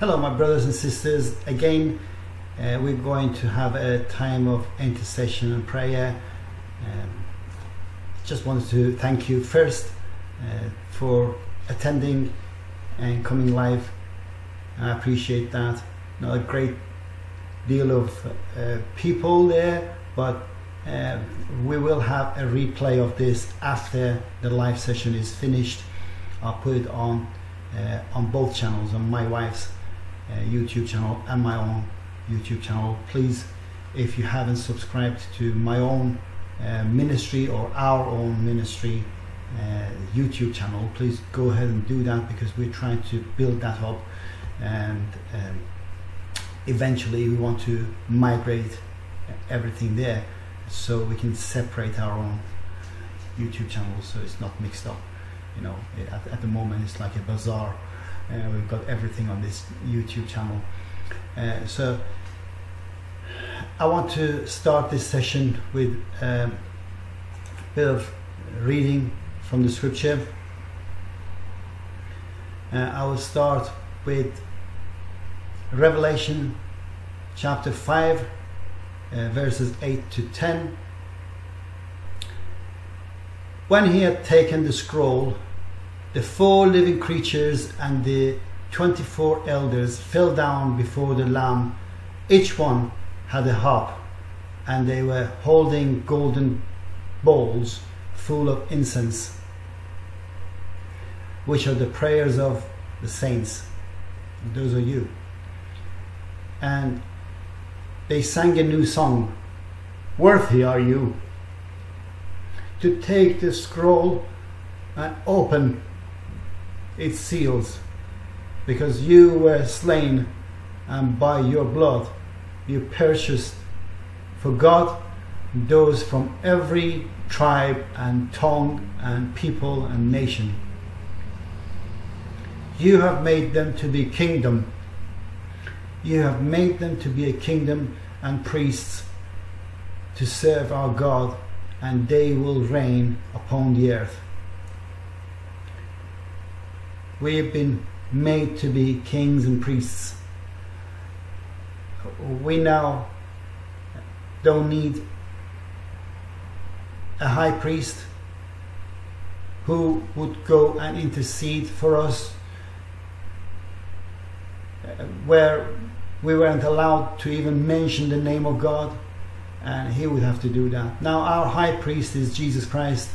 Hello, my brothers and sisters. Again, uh, we're going to have a time of intercession and prayer. Um, just wanted to thank you first uh, for attending and coming live. I appreciate that. Not a great deal of uh, people there, but uh, we will have a replay of this after the live session is finished. I'll put it on uh, on both channels, on my wife's YouTube channel and my own YouTube channel. Please, if you haven't subscribed to my own uh, ministry or our own ministry uh, YouTube channel, please go ahead and do that because we're trying to build that up and um, eventually we want to migrate everything there so we can separate our own YouTube channel so it's not mixed up. You know, at, at, the moment it's like a bazaar. Uh, we've got everything on this YouTube channel. Uh, so I want to start this session with um, a bit of reading from the scripture. Uh, I will start with Revelation chapter 5 uh, verses 8 to 10. When he had taken the scroll, the four living creatures and the 24 elders fell down before the Lamb. Each one had a harp, and they were holding golden bowls full of incense, which are the prayers of the saints. Those are you. And they sang a new song Worthy are you to take the scroll and open its seals, because you were slain, and by your blood you purchased for God those from every tribe and tongue and people and nation. You have made them to be kingdom you have made them to be a kingdom and priests to serve our God, and they will reign upon the earth. We have been made to be kings and priests. We now don't need a high priest who would go and intercede for us uh, where we weren't allowed to even mention the name of God, and he would have to do that. Now, our high priest is Jesus Christ,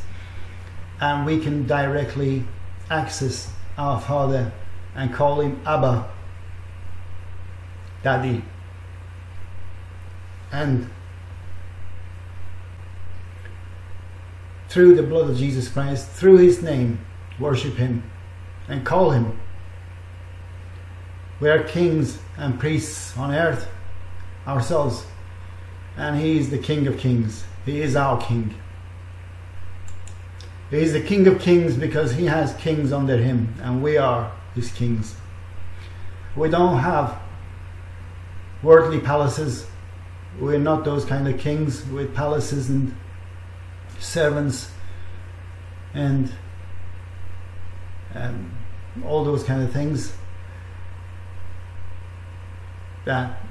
and we can directly access our Father and call him Abba, Daddy. And through the blood of Jesus Christ, through his name, worship him and call him we are kings and priests on earth ourselves. And He is the King of kings. He is our King. He is the King of kings because He has kings under Him, and we are His kings. We don't have worldly palaces. We're not those kind of kings with palaces and servants and um, all those kind of things that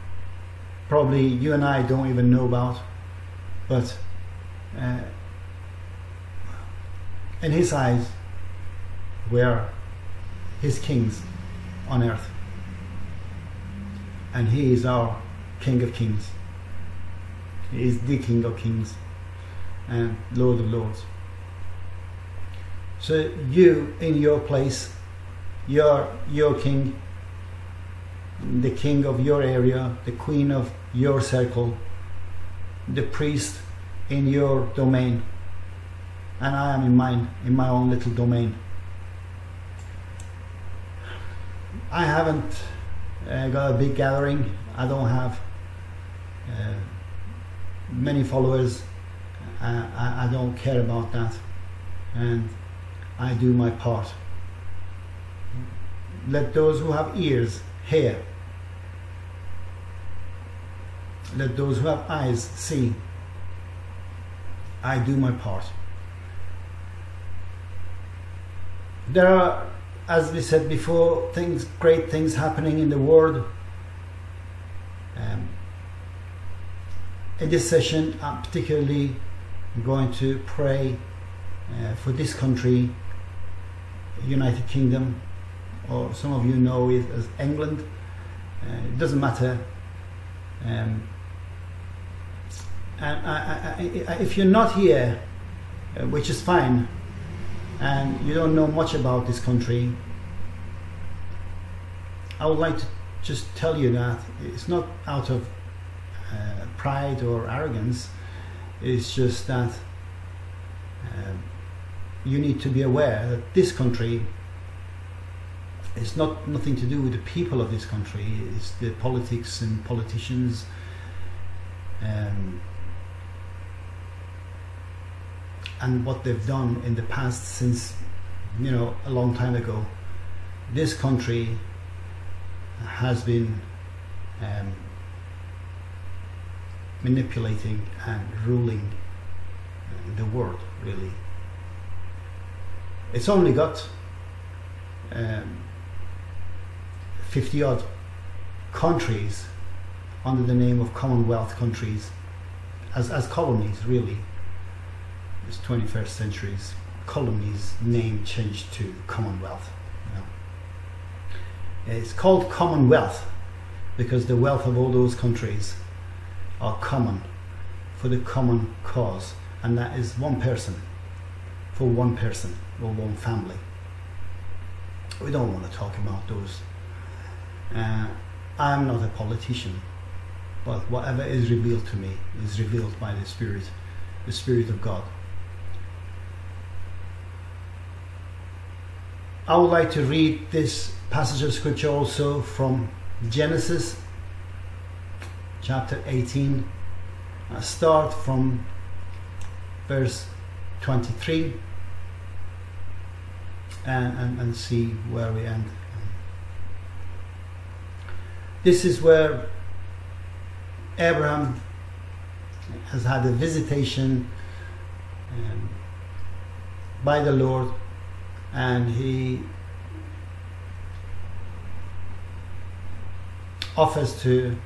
probably you and I don't even know about, but uh, in his eyes, we're his kings on earth, and he is our King of Kings. He is the King of Kings and Lord of Lords. So you, in your place, you're your king the king of your area, the queen of your circle, the priest in your domain, and I am in mine, in my own little domain. I haven't uh, got a big gathering. I don't have uh, many followers. I, I, I don't care about that, and I do my part. Let those who have ears hear let those who have eyes see. I do my part. There are as we said before, things, great things happening in the world. Um, in this session, I'm particularly going to pray uh, for this country, United Kingdom, or some of you know it as England. Uh, it doesn't matter. Um, and I, I, I, if you're not here, uh, which is fine, and you don't know much about this country, I would like to just tell you that it's not out of uh, pride or arrogance, it's just that um, you need to be aware that this country it's not nothing to do with the people of this country. It's the politics and politicians. Um, and what they've done in the past since you know a long time ago. This country has been um, manipulating and ruling the world really. It's only got um, 50 odd countries under the name of Commonwealth countries as, as colonies really this 21st century's colonies name changed to Commonwealth. Know. It's called Commonwealth because the wealth of all those countries are common for the common cause, and that is one person for one person or one family. We don't want to talk about those. Uh, I'm not a politician, but whatever is revealed to me is revealed by the Spirit, the Spirit of God. I would like to read this passage of scripture also from Genesis chapter 18. I start from verse 23 and, and, and see where we end. This is where Abraham has had a visitation um, by the Lord and he offers to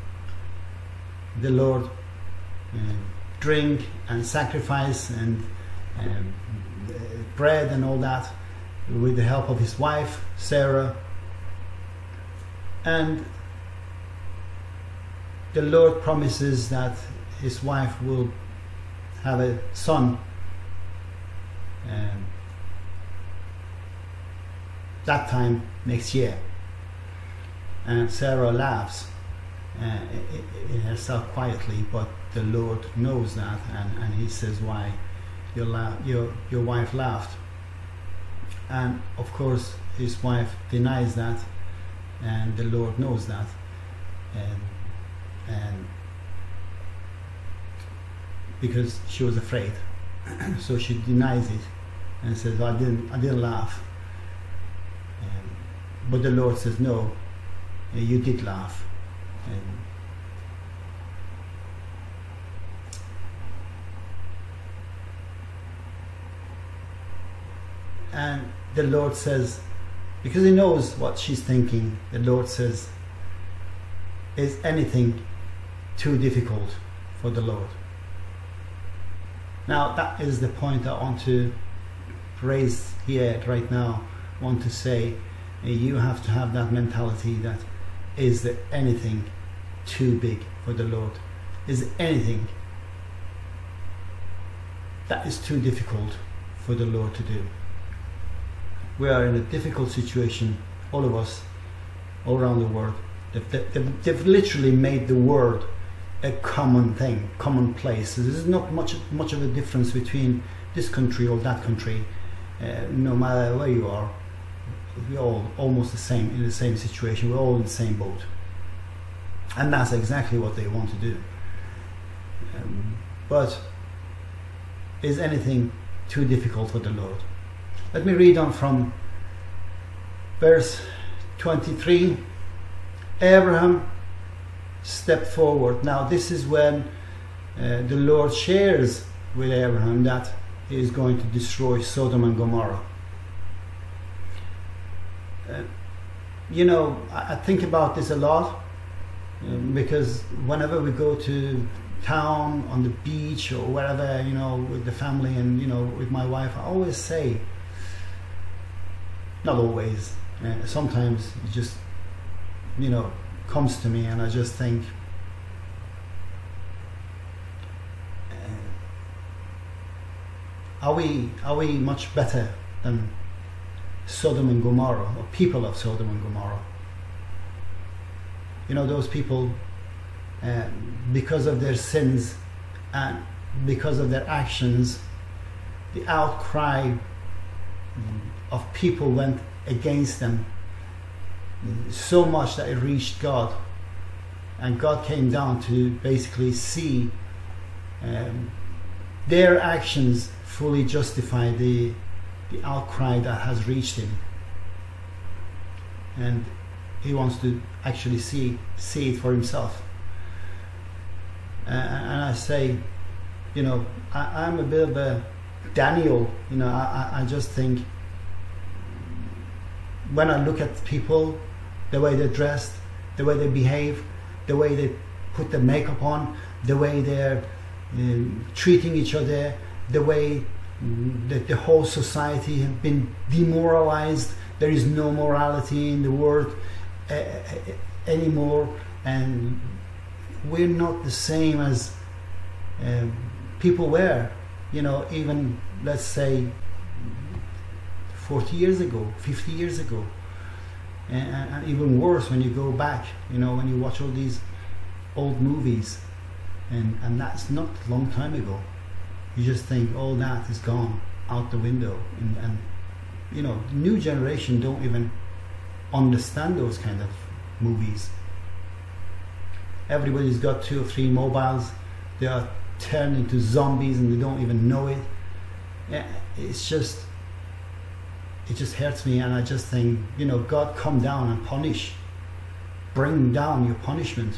the Lord uh, drink and sacrifice and um, bread and all that with the help of his wife Sarah. And the Lord promises that his wife will have a son. Um, that time next year. And Sarah laughs uh, in herself quietly, but the Lord knows that, and, and He says, "Why your, la- your your wife laughed?" And of course, his wife denies that, and the Lord knows that, and and because she was afraid, so she denies it and says, "I didn't, I didn't laugh." But the Lord says, No, eh, you did laugh. And And the Lord says, because He knows what she's thinking, the Lord says, Is anything too difficult for the Lord? Now, that is the point I want to raise here right now. I want to say you have to have that mentality that is there anything too big for the Lord? Is there anything that is too difficult for the Lord to do? We are in a difficult situation, all of us, all around the world. They've, they've, they've literally made the world a common thing, commonplace. There's not much much of a difference between this country or that country, uh, no matter where you are we're all almost the same in the same situation. We're all in the same boat, and that's exactly what they want to do. Um, but is anything too difficult for the Lord? Let me read on from verse 23. Abraham stepped forward. Now, this is when uh, the Lord shares with Abraham that he is going to destroy Sodom and Gomorrah. Uh, you know, I, I, think about this a lot um, because whenever we go to town on the beach or wherever, you know, with the family and you know with my wife, I always say, not always, uh, sometimes it just, you know, comes to me and I just think. Uh, are we are we much better than Sodom and Gomorrah, or people of Sodom and Gomorrah. You know, those people, uh, because of their sins and because of their actions, the outcry of people went against them so much that it reached God. And God came down to basically see um, their actions fully justify the the outcry that has reached him. And he wants to actually see see it for himself. Uh, and I say, you know, I, am a bit of a Daniel. You know, I, I just think when I look at people, the way they're dressed, the way they behave, the way they put the makeup on, the way they're uh, treating each other, the way that the whole society has been demoralized. There is no morality in the world uh, anymore, and we're not the same as um, people were. You know, even let's say 40 years ago, 50 years ago, and, and even worse when you go back. You know, when you watch all these old movies, and and that's not a long time ago you just think all that is gone out the window. And, and you know new generation don't even understand those kind of movies. Everybody's got two or three mobiles. They are turned into zombies and they don't even know it. It's just it just hurts me. And i just think you know god come down and punish. Bring down your punishment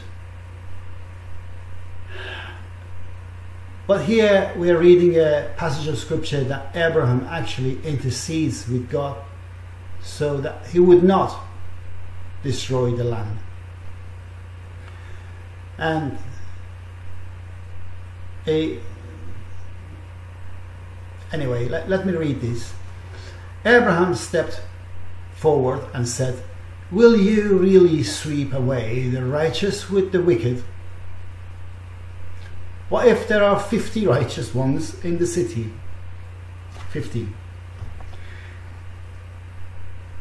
But here we are reading a passage of scripture that Abraham actually intercedes with God so that he would not destroy the land. And a anyway, let, let me read this. Abraham stepped forward and said, Will you really sweep away the righteous with the wicked? What if there are 50 righteous ones in the city? 50.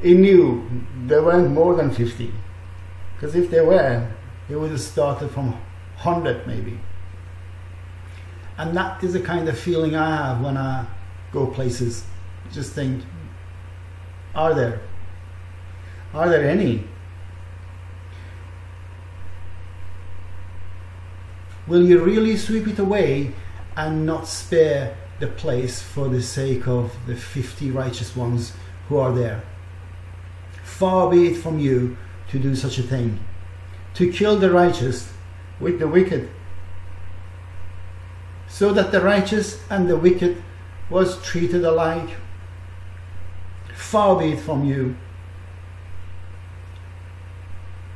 He knew there weren't more than 50. Because if there were, he would have started from 100 maybe. And that is the kind of feeling I have when I go places. Just think, are there? Are there any? Will you really sweep it away and not spare the place for the sake of the 50 righteous ones who are there? Far be it from you to do such a thing, to kill the righteous with the wicked, so that the righteous and the wicked was treated alike. Far be it from you.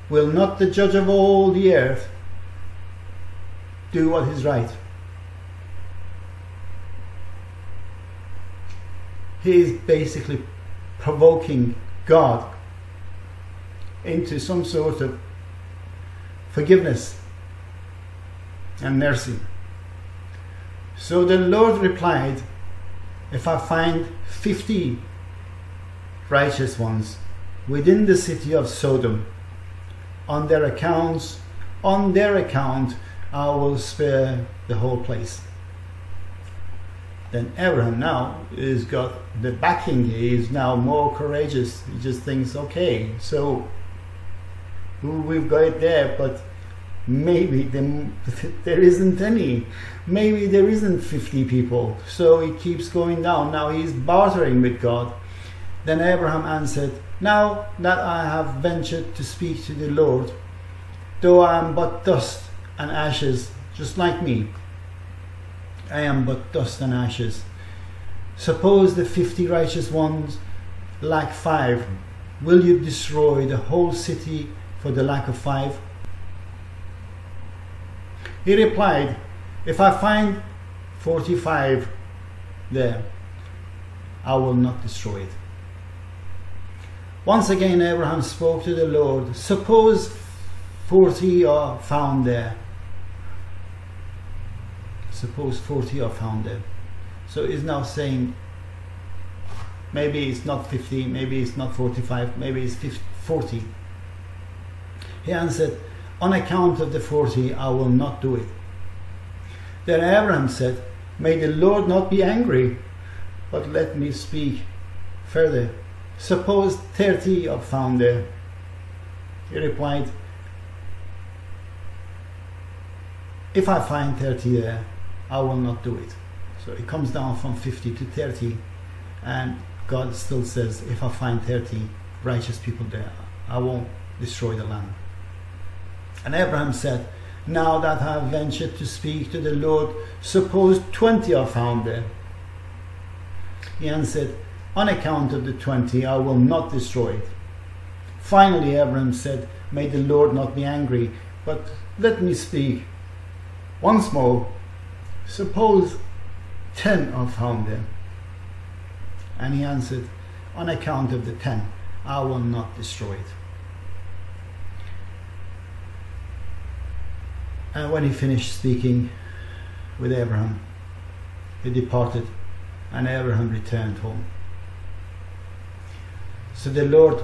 Will not the judge of all the earth do what is right. He is basically provoking God into some sort of forgiveness and mercy. So the Lord replied, If I find 50 righteous ones within the city of Sodom, on their accounts, on their account, I will spare the whole place. Then Abraham now is got the backing. He is now more courageous. He just thinks, okay, so we've got it there, but maybe there isn't any. Maybe there isn't 50 people. So he keeps going down. Now he's bartering with God. Then Abraham answered, Now that I have ventured to speak to the Lord, though I am but dust and ashes, just like me. I am but dust and ashes. Suppose the fifty righteous ones lack five. Will you destroy the whole city for the lack of five? He replied, If I find 45 there, I will not destroy it. Once again, Abraham spoke to the Lord, Suppose 40 are found there. Suppose 40 are found there. So he's now saying, maybe it's not 50, maybe it's not 45, maybe it's 50, 40. He answered, On account of the 40, I will not do it. Then Abraham said, May the Lord not be angry, but let me speak further. Suppose 30 are found there. He replied, If I find 30 there, I will not do it. So it comes down from 50 to 30, and God still says, If I find 30 righteous people there, I won't destroy the land. And Abraham said, Now that I have ventured to speak to the Lord, suppose 20 are found there. He answered, On account of the 20, I will not destroy it. Finally, Abraham said, May the Lord not be angry, but let me speak once more. Suppose 10 are found there. And he answered, On account of the 10, I will not destroy it. And when he finished speaking with Abraham, he departed, and Abraham returned home. So the Lord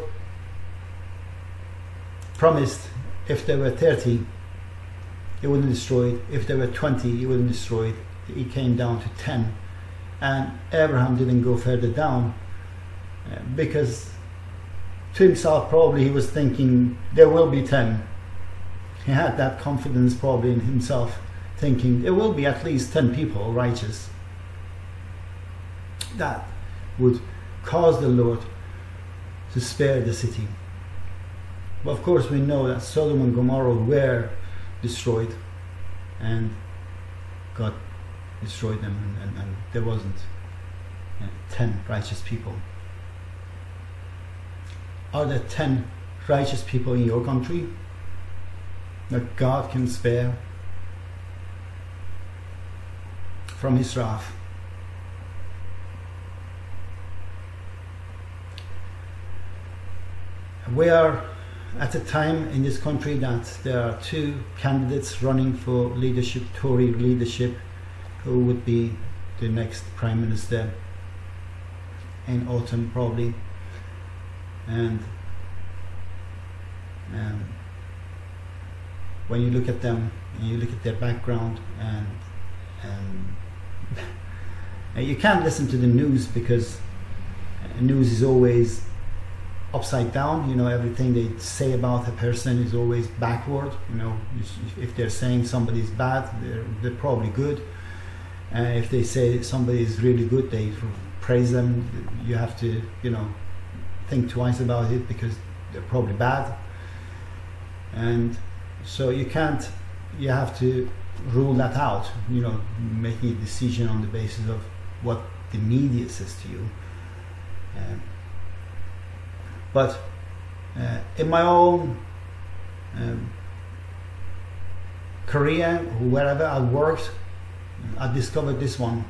promised if there were 30, he wouldn't destroy it. If there were 20, it wouldn't destroy it. Came down to 10. And Abraham didn't go further down uh, because to himself, probably he was thinking, there will be 10 he had that confidence probably in himself, thinking there will be at least 10 people righteous. That would cause the Lord to spare the city. But of course, we know that Sodom and Gomorrah were destroyed, and God destroyed them, and, and, and there wasn't you know, 10 righteous people. Are there 10 righteous people in your country? that God can spare from his wrath. We are at a time in this country that there are two candidates running for leadership, Tory leadership, who would be the next prime minister in autumn probably. And um, when you look at them and you look at their background and and you can't listen to the news because news is always upside down you know everything they say about a person is always backward you know if they're saying somebody's bad they're, they're probably good. And if they say somebody is really good they praise them. You have to you know think twice about it because they're probably bad. And so you can't, you have to rule that out, you know, making a decision on the basis of what the media says to you. But uh, in my own um, career, wherever I worked, I discovered this one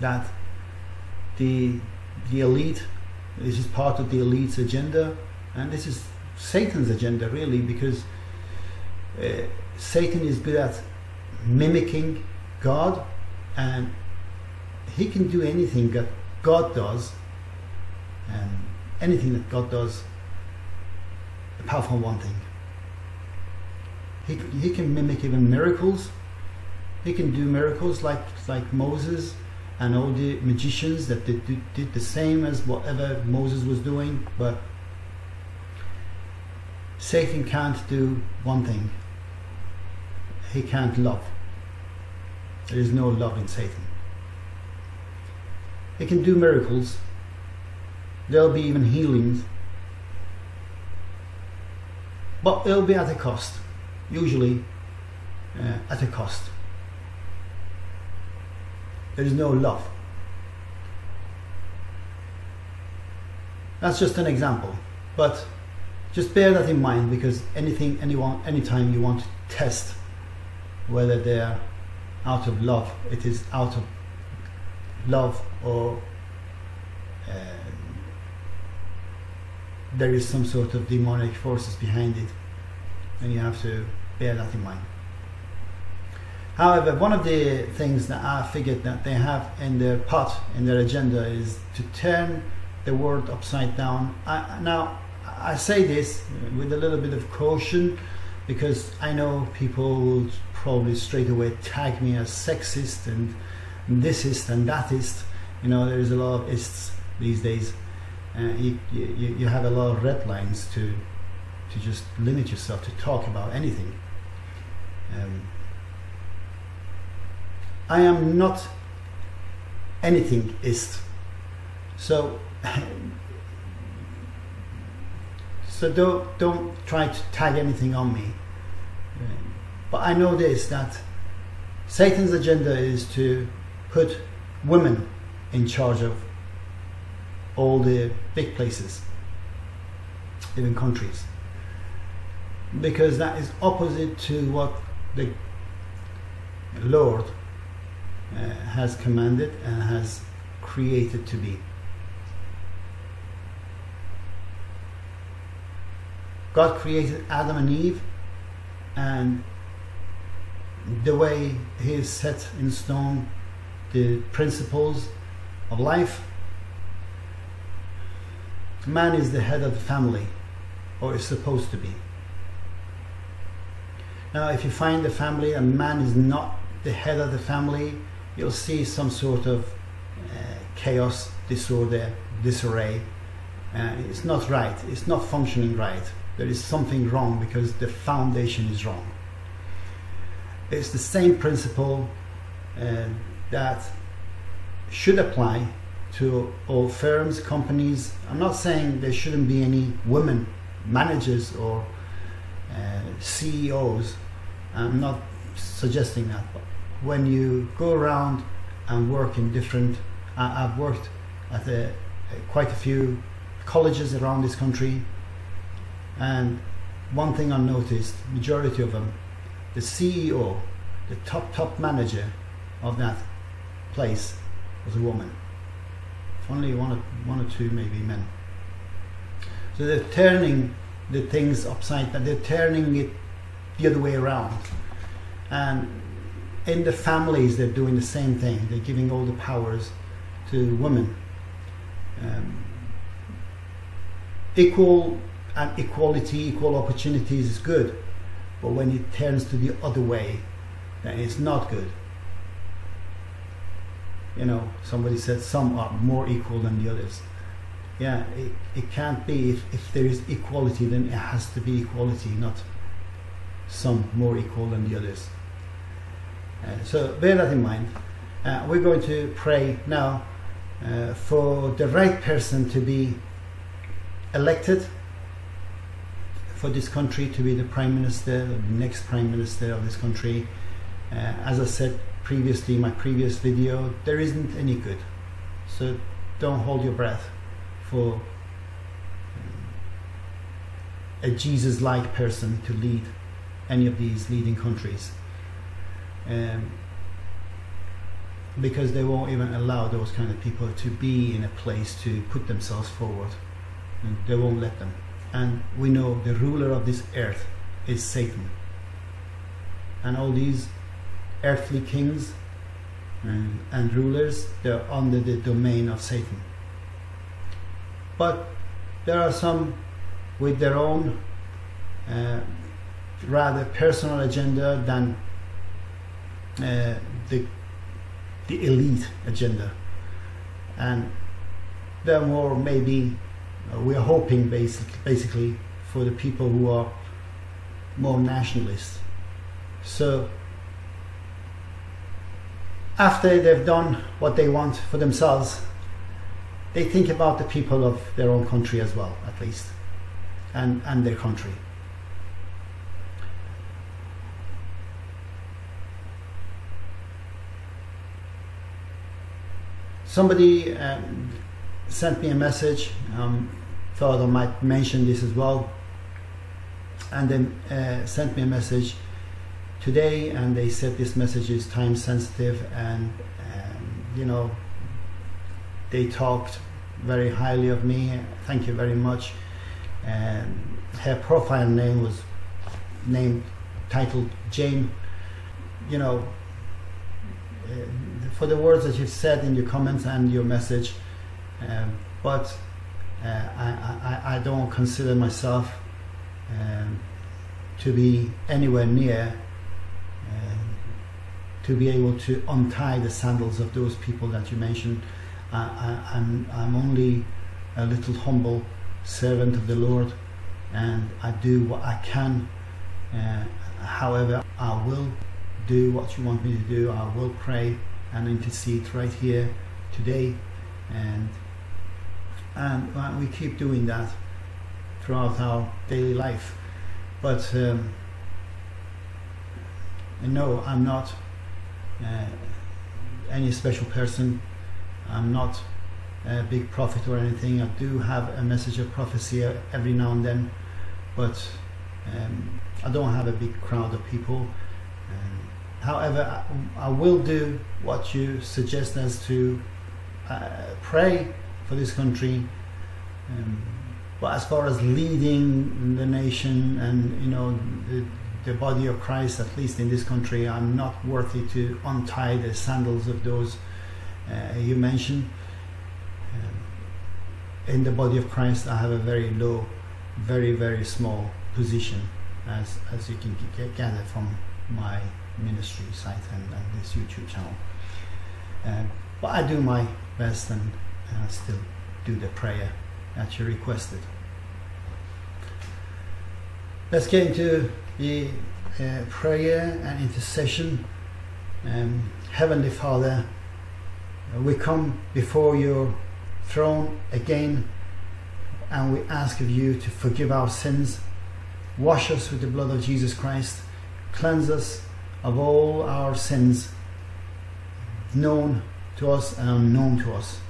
that the the elite, this is part of the elite's agenda, and this is Satan's agenda really, because uh, Satan is good at mimicking God, and he can do anything that God does, and anything that God does, apart from one thing. He, he can mimic even miracles. He can do miracles like like Moses and all the magicians that did, did the same as whatever Moses was doing, but Satan can't do one thing he can't love. There is no love in Satan. He can do miracles. There'll be even healings. But it'll be at a cost. Usually uh, at a cost. There is no love. That's just an example, but just bear that in mind because anything, anyone, anytime you want to test whether they are out of love, it is out of love or uh, there is some sort of demonic forces behind it, and you have to bear that in mind. However, one of the things that I figured that they have in their pot, in their agenda, is to turn the world upside down. I, now, I say this with a little bit of caution because I know people will probably straight away tag me as sexist and thisist and thatist. You know, there's a lot of ists these days. Uh, you, you, you have a lot of red lines to, to just limit yourself to talk about anything. Um, I am not anything ist. So so don't don't try to tag anything on me. But I know this that Satan's agenda is to put women in charge of all the big places, even countries, because that is opposite to what the Lord uh, has commanded and has created to be. God created Adam and Eve, and the way He has set in stone the principles of life. Man is the head of the family, or is supposed to be. Now, if you find the family and man is not the head of the family, you'll see some sort of uh, chaos, disorder, disarray. Uh, it's not right, it's not functioning right there is something wrong because the foundation is wrong. It's the same principle uh, that should apply to all firms, companies. I'm not saying there shouldn't be any women managers or uh, CEOs. I'm not suggesting that. But when you go around and work in different, uh, I've worked at a, quite a few colleges around this country and one thing I noticed, majority of them, the CEO, the top top manager of that place was a woman. Only one or, one or two maybe men. So they're turning the things upside down. They're turning it the other way around. And in the families, they're doing the same thing. They're giving all the powers to women. Um, equal and equality, equal opportunities is good. But when it turns to the other way, then it's not good. You know, somebody said some are more equal than the others. Yeah, it, it can't be. If, if there is equality, then it has to be equality, not some more equal than the others. Uh, so bear that in mind. Uh, we're going to pray now uh, for the right person to be elected for this country to be the prime minister, the next prime minister of this country. Uh, as I said previously my previous video, there isn't any good. So don't hold your breath for a Jesus like person to lead any of these leading countries. Um, because they won't even allow those kind of people to be in a place to put themselves forward. And they won't let them and we know the ruler of this earth is Satan. And all these earthly kings and, and rulers, they're under the domain of Satan. But there are some with their own uh, rather personal agenda than uh, the, the elite agenda. And they're more maybe uh, we are hoping basically, basically for the people who are more nationalist. So after they've done what they want for themselves, they think about the people of their own country as well, at least, and, and their country. Somebody um, sent me a message. Um, thought I might mention this as well. And then uh, sent me a message today, and they said this message is time sensitive, and um, you know, they talked very highly of me. Thank you very much. And her profile name was named titled Jane. You know, uh, for the words that you've said in your comments and your message, um, but uh, I, I, I don't consider myself um, to be anywhere near um, to be able to untie the sandals of those people that you mentioned. I, I'm, I'm only a little humble servant of the Lord and I do what I can. Uh, however, I will do what you want me to do. I will pray and intercede right here today, and and we keep doing that throughout our daily life. But um, no, I'm not uh, any special person. I'm not a big prophet or anything. I do have a message of prophecy every now and then, but um, I don't have a big crowd of people. Um, however, I, I, will do what you suggest as to uh, pray for this country. Um, but as far as leading the nation and you know the, the body of Christ, at least in this country, I'm not worthy to untie the sandals of those uh, you mentioned in the body of Christ, I have a very low, very, very small position, as, as you can gather from my ministry site and, and this YouTube channel. Uh, but I do my best and, still do the prayer that you requested. Let's get into the uh, prayer and intercession. Um, Heavenly Father, we come before your throne again, and we ask of you to forgive our sins, wash us with the blood of Jesus Christ, cleanse us of all our sins, known to us and unknown to us.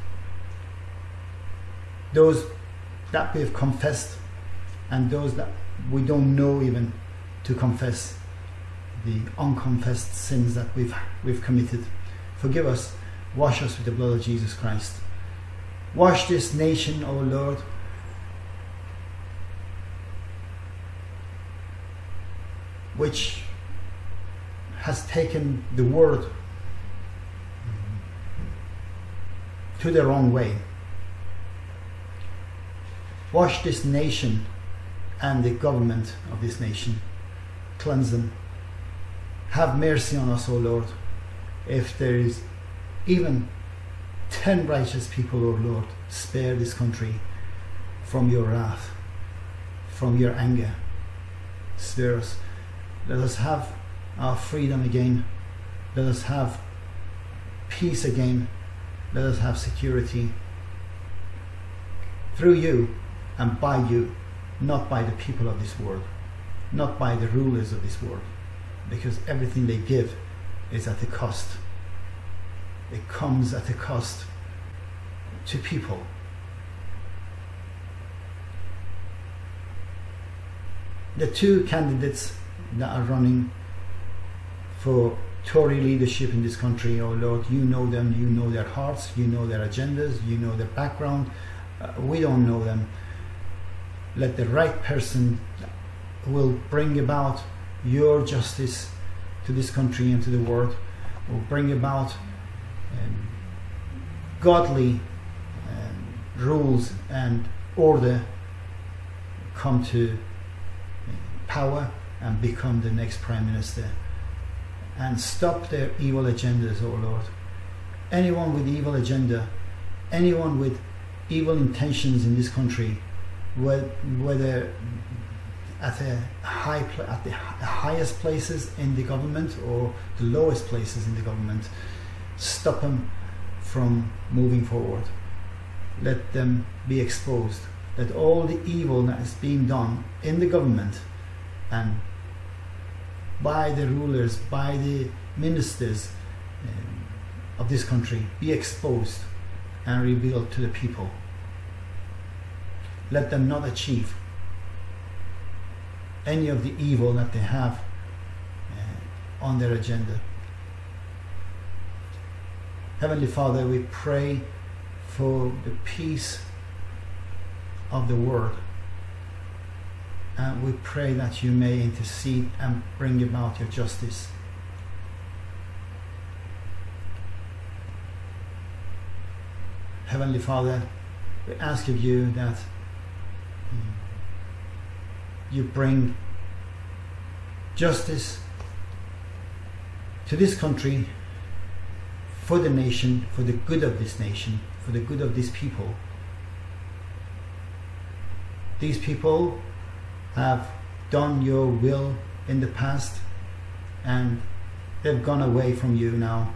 Those that we have confessed, and those that we don't know even to confess, the unconfessed sins that we've we've committed. Forgive us, wash us with the blood of Jesus Christ. Wash this nation, O Lord. Which has taken the word to the wrong way. Wash this nation and the government of this nation. Cleanse them. Have mercy on us, O Lord. If there is even ten righteous people, O Lord, spare this country from your wrath, from your anger. Spare us. Let us have our freedom again. Let us have peace again. Let us have security through you and by you, not by the people of this world, not by the rulers of this world, because everything they give is at a cost it comes at a cost to people. The two candidates that are running for Tory leadership in this country, oh Lord, you know them, you know their hearts, you know their agendas, you know their background. Uh, we don't know them. Let the right person will bring about your justice to this country and to the world, will bring about um, godly um, rules and order come to power and become the next prime minister and stop their evil agendas, oh Lord. Anyone with evil agenda, anyone with evil intentions in this country, whether at the high at the highest places in the government or the lowest places in the government, stop them from moving forward. Let them be exposed. Let all the evil that is being done in the government and by the rulers, by the ministers um, of this country be exposed and revealed to the people. let them not achieve any of the evil that they have uh, on their agenda. Heavenly Father, we pray for the peace of the world. And we pray that you may intercede and bring about your justice. Heavenly Father, we ask of you that you bring justice to this country for the nation, for the good of this nation, for the good of these people. These people have done your will in the past and they've gone away from you now.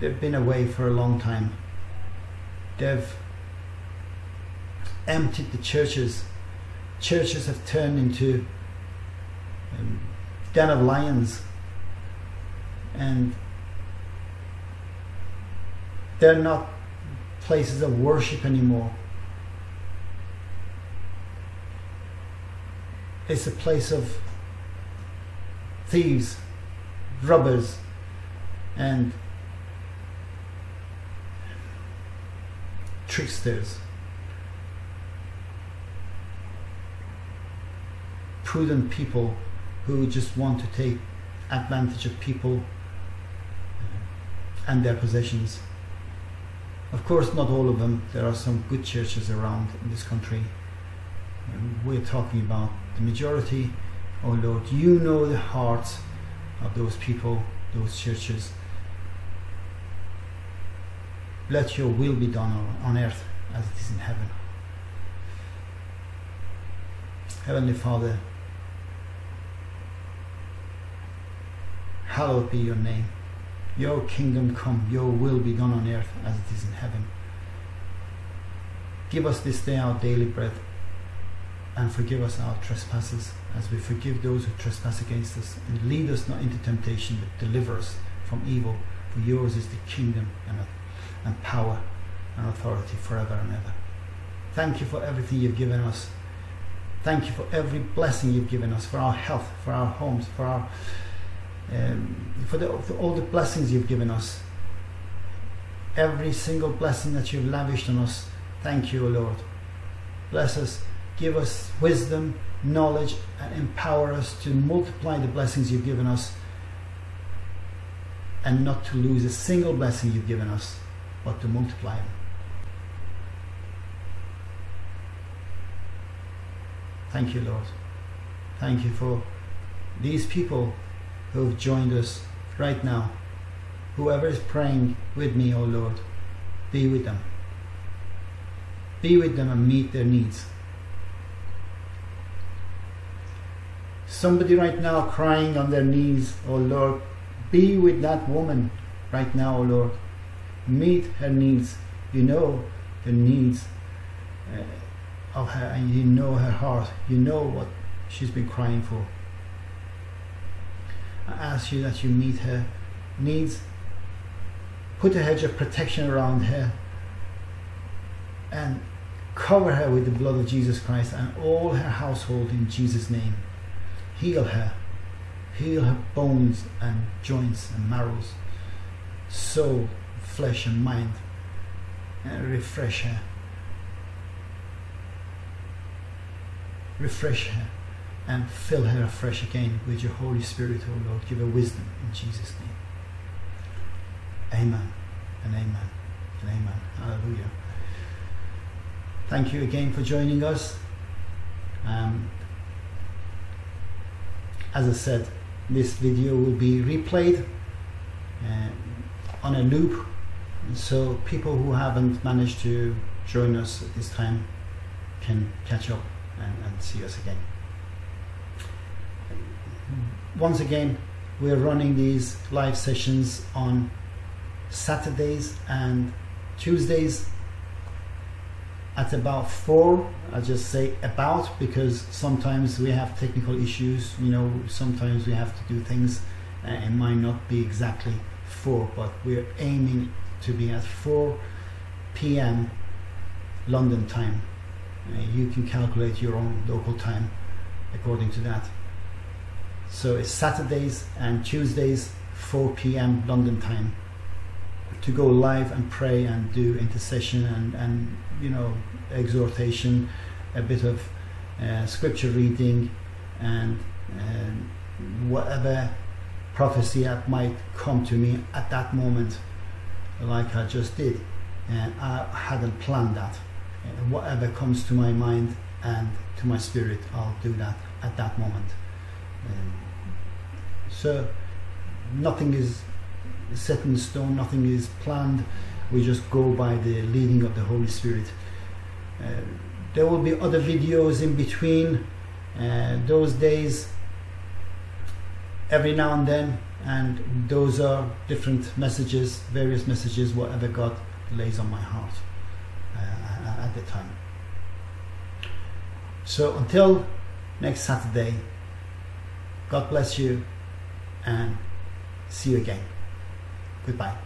They've been away for a long time. They've emptied the churches. Churches have turned into um, den of lions and they're not places of worship anymore. It's a place of thieves, robbers, and tricksters. Prudent people who just want to take advantage of people uh, and their possessions. Of course, not all of them. There are some good churches around in this country. We're talking about the majority. Oh Lord, you know the hearts of those people, those churches. Let your will be done on earth as it is in heaven. Heavenly Father, hallowed be your name. Your kingdom come, your will be done on earth as it is in heaven. Give us this day our daily bread and forgive us our trespasses as we forgive those who trespass against us. And lead us not into temptation, but deliver us from evil. For yours is the kingdom and, and power and authority forever and ever. Thank you for everything you've given us. Thank you for every blessing you've given us, for our health, for our homes, for our um, for, the, for all the blessings you've given us. Every single blessing that you've lavished on us. Thank you, Lord. Bless us, give us wisdom, knowledge, and empower us to multiply the blessings you've given us and not to lose a single blessing you've given us, but to multiply them. Thank you, Lord. Thank you for these people who have joined us right now. Whoever is praying with me, O oh Lord, be with them. Be with them and meet their needs. Somebody right now crying on their knees, O oh Lord, be with that woman right now, O Lord. Meet her needs. You know the needs uh, of her and you know her heart. You know what she's been crying for. I ask you that you meet her needs. Put a hedge of protection around her and cover her with the blood of Jesus Christ and all her household in Jesus' name. Heal her. Heal her bones and joints and marrows, soul, flesh, and mind. And refresh her. Refresh her and fill her afresh again with your Holy Spirit, O oh Lord. Give her wisdom in Jesus' name. Amen and amen and amen. Hallelujah. Thank you again for joining us. Um, as I said, this video will be replayed uh, on a loop so people who haven't managed to join us this time can catch up and, and see us again once again, we're running these live sessions on Saturdays and Tuesdays at about four. I just say about because sometimes we have technical issues. You know, sometimes we have to do things. and it might not be exactly four, but we're aiming to be at 4 p.m. London time. Uh, you can calculate your own local time according to that. So it's Saturdays and Tuesdays, 4 p.m. London time, to go live and pray and do intercession and, and you know exhortation, a bit of uh, scripture reading, and uh, whatever prophecy that might come to me at that moment, like I just did. And I hadn't planned that. Whatever comes to my mind and to my spirit, I'll do that at that moment. Um, so nothing is set in stone, nothing is planned. We just go by the leading of the Holy Spirit. Uh, there will be other videos in between uh, those days every now and then and those are different messages various messages whatever god lays on my heart uh, at the time so until next saturday God bless you and see you again. Goodbye.